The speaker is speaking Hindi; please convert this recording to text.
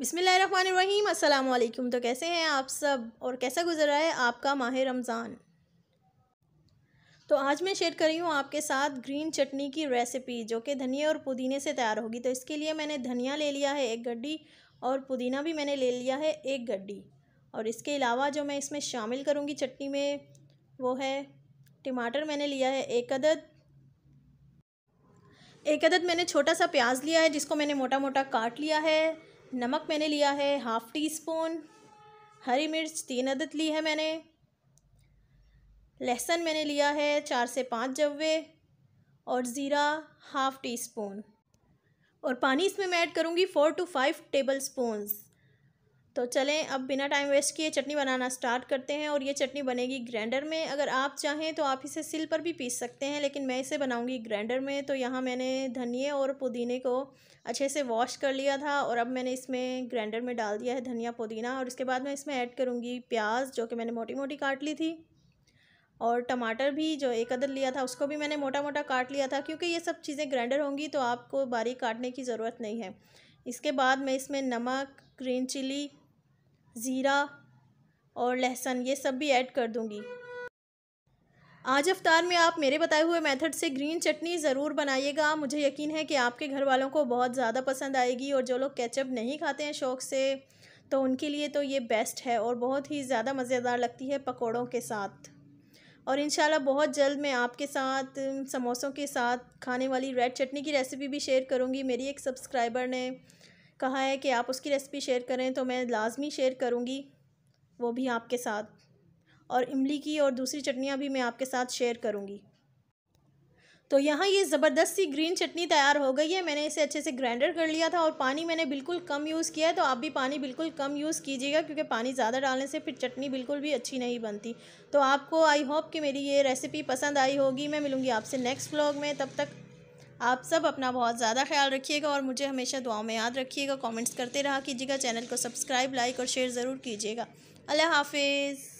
बिसमीम अल्लाम तो कैसे हैं आप सब? और कैसा गुजर रहा है आपका माह रमज़ान? तो आज मैं शेयर कर रही हूँ आपके साथ ग्रीन चटनी की रेसिपी, जो कि धनिया और पुदीने से तैयार होगी। तो इसके लिए मैंने धनिया ले लिया है एक गड्डी, और पुदीना भी मैंने ले लिया है एक गड्डी। और इसके अलावा जो मैं इसमें शामिल करूँगी चटनी में, वो है टमाटर मैंने लिया है एक अदद। एक अदद मैंने छोटा सा प्याज लिया है, जिसको मैंने मोटा मोटा काट लिया है। नमक मैंने लिया है हाफ़ टी स्पून हरी मिर्च तीन अदद ली है मैंने, लहसुन मैंने लिया है चार से पाँच जवे और ज़ीरा हाफ़ टी स्पून और पानी इसमें मैं ऐड करूँगी four to five tablespoons तो चलें, अब बिना टाइम वेस्ट किए चटनी बनाना स्टार्ट करते हैं और ये चटनी बनेगी ग्राइंडर में। अगर आप चाहें तो आप इसे सिल पर भी पीस सकते हैं, लेकिन मैं इसे बनाऊँगी ग्राइंडर में। तो यहाँ मैंने धनिए और पुदीने को अच्छे से वॉश कर लिया था और अब मैंने इसमें ग्राइंडर में डाल दिया है धनिया, पुदीना और उसके बाद मैं इसमें ऐड करूँगी प्याज, जो कि मैंने मोटी मोटी काट ली थी। और टमाटर भी, जो एक अदर लिया था, उसको भी मैंने मोटा मोटा काट लिया था, क्योंकि ये सब चीज़ें ग्राइंडर होंगी तो आपको बारीक काटने की ज़रूरत नहीं है। इसके बाद मैं इसमें नमक ग्रीन चिली ज़ीरा और लहसुन, ये सब भी ऐड कर दूँगी। आज अफ्तार में आप मेरे बताए हुए मेथड से ग्रीन चटनी ज़रूर बनाइएगा। मुझे यकीन है कि आपके घर वालों को बहुत ज़्यादा पसंद आएगी और जो लोग केचप नहीं खाते हैं शौक़ से तो उनके लिए तो ये बेस्ट है और बहुत ही ज़्यादा मज़ेदार लगती है पकौड़ों के साथ। और इन बहुत जल्द मैं आपके साथ, समोसों के साथ खाने वाली रेड चटनी की रेसिपी भी शेयर करूँगी। मेरी एक सब्सक्राइबर ने कहा है कि आप उसकी रेसिपी शेयर करें तो मैं लाजमी शेयर करूँगी, वो भी आपके साथ। और इमली की और दूसरी चटनियाँ भी मैं आपके साथ शेयर करूँगी। तो यहाँ ये ज़बरदस्त सी ग्रीन चटनी तैयार हो गई है। मैंने इसे अच्छे से ग्राइंडर कर लिया था और पानी मैंने बिल्कुल कम यूज़ किया है तो आप भी पानी बिल्कुल कम यूज़ कीजिएगा क्योंकि पानी ज़्यादा डालने से फिर चटनी बिल्कुल भी अच्छी नहीं बनती। तो आपको आई होप कि मेरी ये रेसिपी पसंद आई होगी। मैं मिलूँगी आपसे नेक्स्ट व्लॉग में, तब तक आप सब अपना बहुत ज़्यादा ख्याल रखिएगा और मुझे हमेशा दुआओं में याद रखिएगा, कमेंट्स करते रहा कीजिएगा, चैनल को सब्सक्राइब, लाइक और शेयर ज़रूर कीजिएगा। अल्लाह हाफिज़।